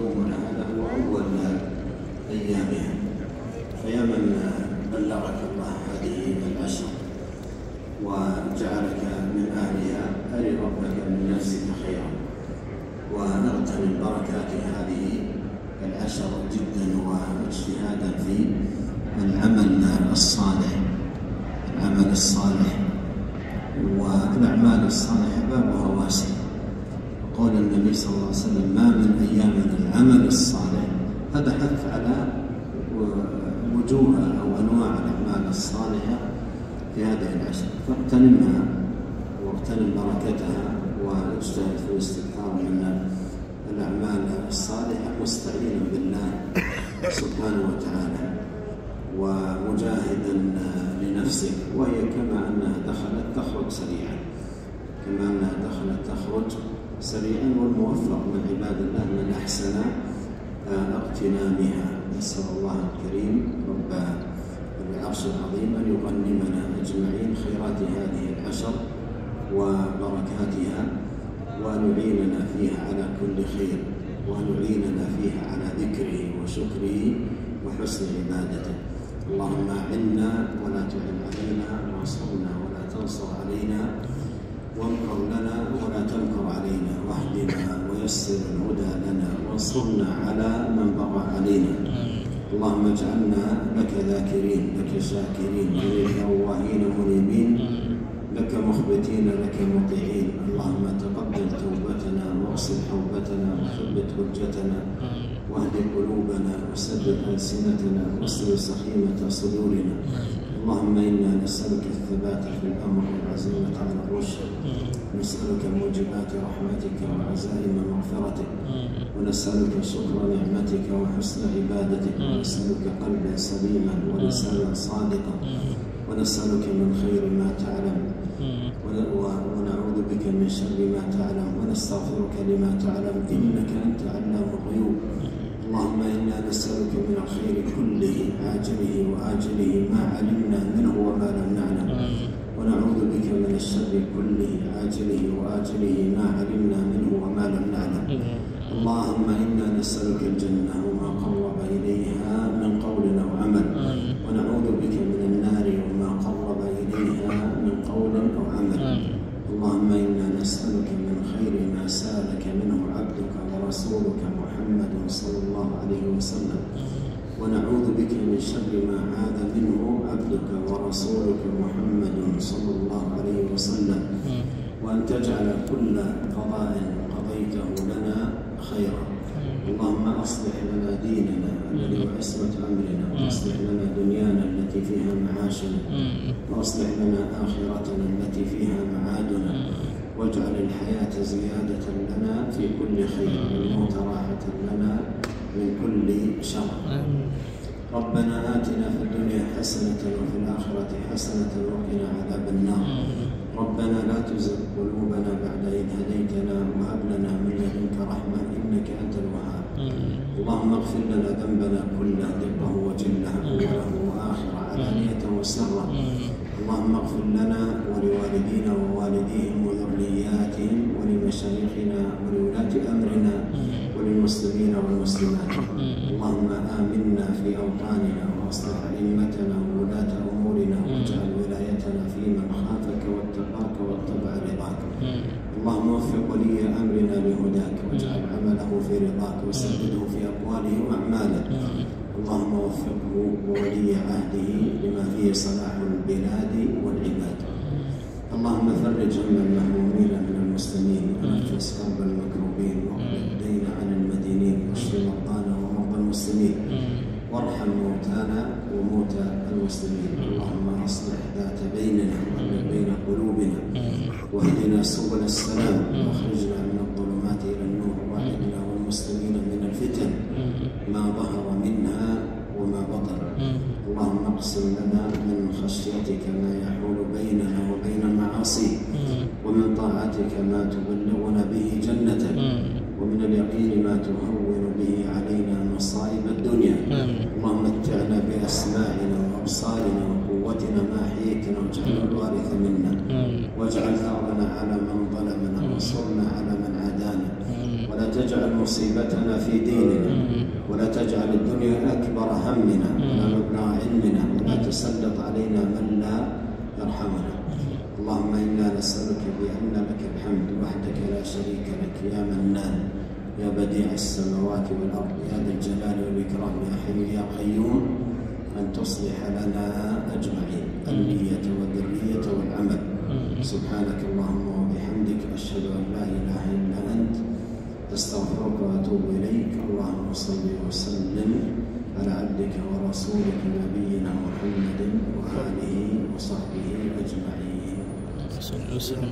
يومنا هذا هو أول أيامها فيا من بلغك الله هذه العشر وجعلك من أهلها. أر ربك من نفسك خيرا. واغتنم بركات هذه العشر جدا واجتهادا في العمل الصالح. العمل الصالح. والأعمال الصالحة بابها واسع قول النبي صلى الله عليه وسلم ما من أيام العمل الصالح. هذا حث على وجوه أو أنواع الأعمال الصالحة في هذه العشر. فاغتنمها واغتنم بركتها واجتهد في الاستكثار من الأعمال الصالحة مستعينا بالله سبحانه وتعالى ومجاهدا لنفسك وهي كما أنها دخلت تخرج سريعا. كما أنها دخلت تخرج سريعا والموفق من عباد الله من أحسن اغتنامها نسأل الله الكريم رب العرش العظيم أن يغنمنا أجمعين خيرات هذه العشر وبركاتها وأن يعيننا فيها على كل خير وأن يعيننا فيها على ذكره وشكره وحسن عبادته. اللهم أعنا ولا تعن علينا وانصرنا ولا تنصر علينا وامكر لنا ولا وانصرنا على من بغى علينا. اللهم اجعلنا لك ذاكرين لك شاكرين لك أواهين منيبين لك مخبتين لك مطيعين. اللهم تقبل توبتنا واغسل حوبتنا وثبت حجتنا واهد قلوبنا وسدد ألسنتنا واصل سخيمة صدورنا. اللهم إنا نسألك الثبات في الأمر والعزيمة على الرشد. نسألك موجبات رحمتك وعزائم مغفرتك. ونسألك شكر نعمتك وحسن عبادتك. ونسألك قلبا سليما ولسانا صادقا. ونسألك من خير ما تعلم. ونعوذ بك من شر ما تعلم. ونستغفرك لما تعلم. إنك أنت علام الغيوب. اللهم إنا نسألك من الخير كله عاجله وآجله ما علمنا منه نسألك الجنة وما قرب إليها من قول أو عمل. ونعوذ بك من النار وما قرب إليها من قول أو عمل. اللهم إنا نسألك من خير ما سألك منه عبدك ورسولك محمد صلى الله عليه وسلم. ونعوذ بك من شر ما عاد منه عبدك ورسولك محمد صلى الله عليه وسلم. وأن تجعل كل قضاء قضيته لنا خيرا. اللهم أصلح لنا ديننا الذي هو عصمة أمرنا وأصلح لنا دنيانا التي فيها معاشنا وأصلح لنا آخرتنا التي فيها معادنا واجعل الحياة زيادة لنا في كل خير والموت راحة لنا من كل شر. ربنا آتنا في الدنيا حسنة وفي الآخرة حسنة وقنا عذاب النار. ربنا لا تزغ قلوبنا كله دقه وجله أوله وآخرة علانية وسرا اللهم اغفر لنا ولوالدينا ووالديهم وذرياتهم ولمشايخنا ولولاة أمرنا وللمسلمين والمسلمات. اللهم آمنا في أوطاننا وأصلح أئمتنا وولاة أمورنا واجعل ولايتنا في من خافك واتقاك واتبع رضاك. اللهم وفق ولي أمرنا لهداك واجعل عمله في رضاك وسدده في أقواله وأعماله. اللهم وفقه وولي عهده لما فيه صلاح البلاد والعباد. اللهم فرج هم المهمومين من المسلمين ونفس كرب المكروبين واقض الدين عن المدينين واشف مرضانا ومرضى المسلمين. وارحم موتانا وموتى المسلمين. اللهم أصلح ذات بيننا والف بين قلوبنا. واهدنا سبل السلام واخرجنا من الظلمات إلى النور. اللهم اقسم لنا من خشيتك ما يحول بيننا وبين المعاصي ومن طاعتك ما تبلغنا به جنتك ومن اليقين ما تهون به علينا مصائب الدنيا. اللهم متعنا بأسماعنا وأبصارنا وقوتنا ما أحييتنا واجعل الوارث منا. واجعل ثأرنا على من ظلمنا وانصرنا على من عادانا. ولا تجعل مصيبتنا في ديننا. ولا تجعل الدنيا أكبر همنا. ولا مبلغ يرحمنا اللهم إنا نسألك بأن لك الحمد وحدك لا شريك لك. يا منان يا بديع السماوات والأرض يا ذا الجلال والإكرام يا حي يا قيوم أن تصلح لنا أجمعين النية والذرية والعمل. سبحانك اللهم وبحمدك أشهد أن لا إله إلا أنت أستغفرك وأتوب إليك. اللهم صل وسلم على عبدك ورسولك نبينا محمد وآله وصحبه أجمعين. صلى الله وسلم.